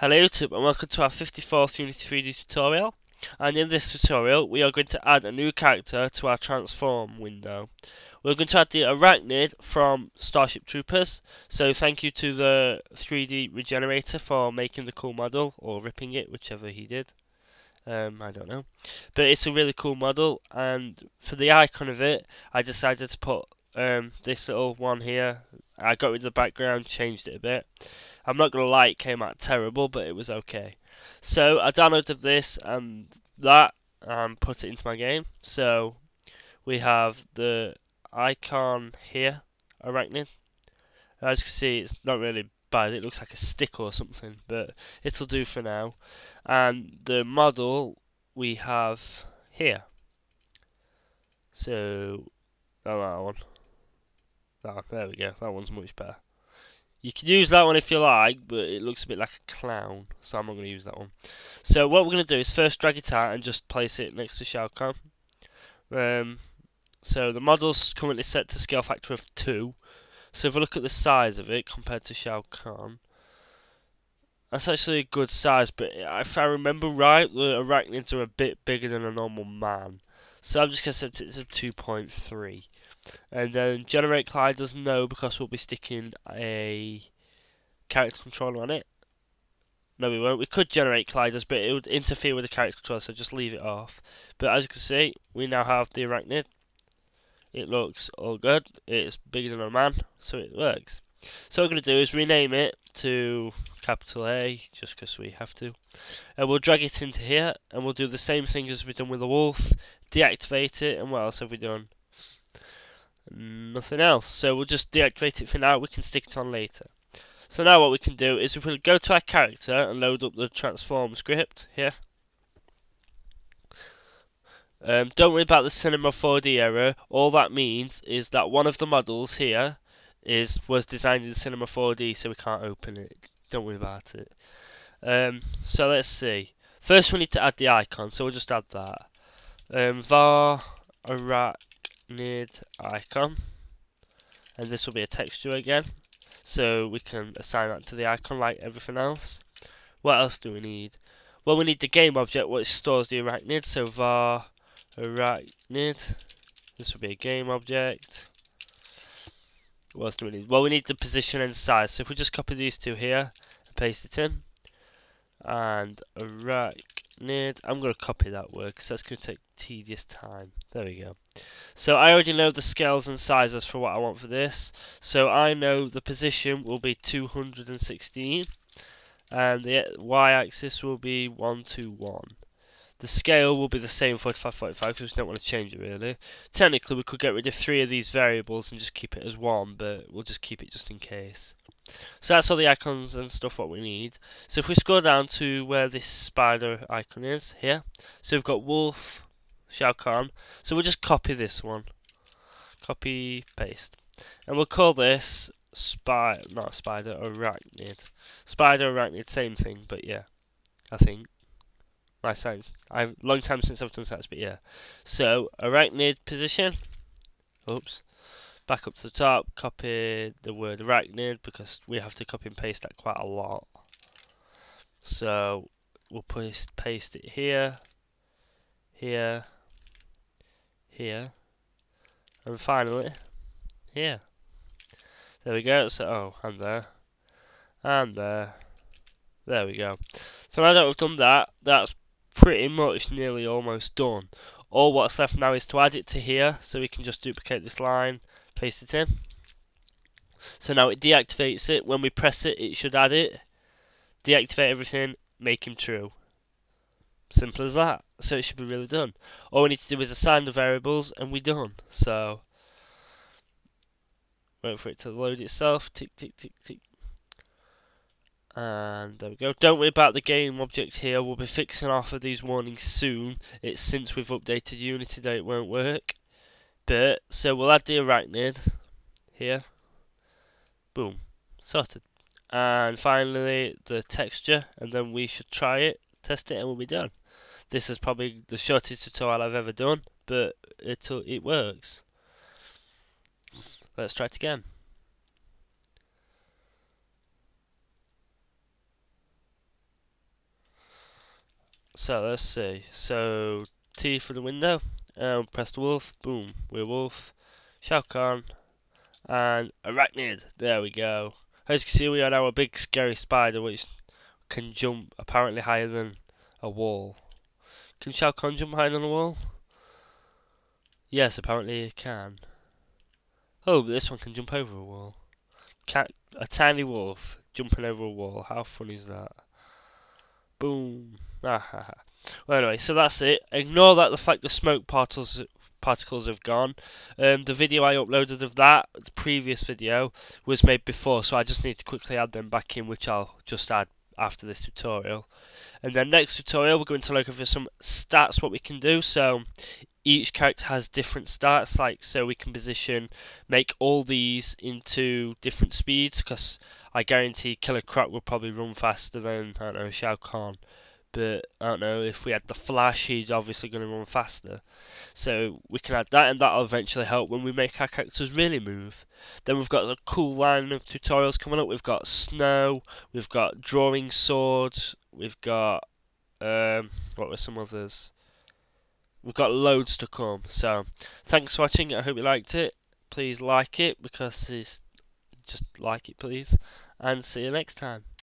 Hello YouTube and welcome to our 54th Unity 3D tutorial and in this tutorial we are going to add a new character to our transform window. We're going to add the Arachnid from Starship Troopers so thank you to the 3D regenerator for making the cool model or ripping it whichever he did. Um, I don't know but it's a really cool model and for the icon of it I decided to put um, this little one here. I got rid of the background changed it a bit I'm not to lie, it came out terrible, but it was okay. So I downloaded this and that and put it into my game. So we have the icon here, Arachnid. As you can see, it's not really bad. It looks like a stick or something, but it'll do for now. And the model we have here. So, oh, that one. Oh, there we go. That one's much better. You can use that one if you like, but it looks a bit like a clown, so I'm not going to use that one. So what we're going to do is first drag it out and just place it next to Shao Kahn. Um, so the model's currently set to scale factor of 2. So if we look at the size of it compared to Shao Kahn, that's actually a good size, but if I remember right, the arachnids are a bit bigger than a normal man. So I'm just going to set it to 2.3. And then generate colliders no because we'll be sticking a character controller on it. No we won't. We could generate colliders but it would interfere with the character controller so just leave it off. But as you can see we now have the arachnid. It looks all good. It's bigger than a man so it works. So what we're going to do is rename it to capital A just because we have to. And we'll drag it into here and we'll do the same thing as we've done with the wolf. Deactivate it and what else have we done? Nothing else. So we'll just deactivate it for now. We can stick it on later. So now what we can do is we will go to our character and load up the transform script here. Um, don't worry about the Cinema 4D error. All that means is that one of the models here is was designed in Cinema 4D, so we can't open it. Don't worry about it. Um, so let's see. First, we need to add the icon, so we'll just add that. Um, var arach need icon. And this will be a texture again. So we can assign that to the icon like everything else. What else do we need? Well we need the game object which stores the arachnid. So var arachnid. This will be a game object. What else do we need? Well we need the position and size. So if we just copy these two here and paste it in. And arachnid I'm going to copy that word because that's going to take tedious time there we go so I already know the scales and sizes for what I want for this. So I know the position will be 216 and the y-axis will be 121. The scale will be the same 45 45 because we don't want to change it really. Technically we could get rid of three of these variables and just keep it as one but we'll just keep it just in case. So that's all the icons and stuff what we need. So if we scroll down to where this spider icon is here. So we've got wolf, Shao Kahn. So we'll just copy this one. Copy, paste. And we'll call this spy not spider, arachnid. Spider, arachnid, same thing, but yeah. I think. My science. I've long time since I've done science, but yeah. So arachnid position. Oops. Back up to the top, copy the word arachnid because we have to copy and paste that quite a lot. So we'll paste paste it here, here, here, and finally here. There we go. So, oh, and there, and there. There we go. So now that we've done that, that's pretty much nearly almost done. All what's left now is to add it to here, so we can just duplicate this line, paste it in. So now it deactivates it. When we press it, it should add it. Deactivate everything, make him true. Simple as that. So it should be really done. All we need to do is assign the variables and we're done. So wait for it to load itself. Tick tick tick tick. And there we go. Don't worry about the game object here. We'll be fixing off of these warnings soon. It's since we've updated Unity that it won't work. But so we'll add the arachnid here. Boom. Sorted. And finally the texture and then we should try it, test it and we'll be done. This is probably the shortest tutorial I've ever done, but it it works. Let's try it again. So let's see. So T for the window. Um, press the wolf. Boom. We're wolf. Shao Kahn. And arachnid. There we go. As you can see, we are now a big scary spider which can jump apparently higher than a wall. Can Shao Kahn jump higher than a wall? Yes, apparently it can. Oh, but this one can jump over a wall. Cat, a tiny wolf jumping over a wall. How funny is that? Boom. Ah, well, anyway, so that's it. Ignore that the fact the smoke particles particles have gone. Um, the video I uploaded of that, the previous video, was made before, so I just need to quickly add them back in, which I'll just add after this tutorial. And then next tutorial, we're going to look over some stats, what we can do. So each character has different stats, like so we can position, make all these into different speeds, because I guarantee Killer Croc will probably run faster than, I don't know, Shao Kahn but I don't know if we had the flash he's obviously going to run faster. So we can add that and that'll eventually help when we make our characters really move. Then we've got the cool line of tutorials coming up. We've got snow we've got drawing swords we've got um, what were some others? We've got loads to come. So thanks for watching. I hope you liked it. Please like it because it's just like it please. And see you next time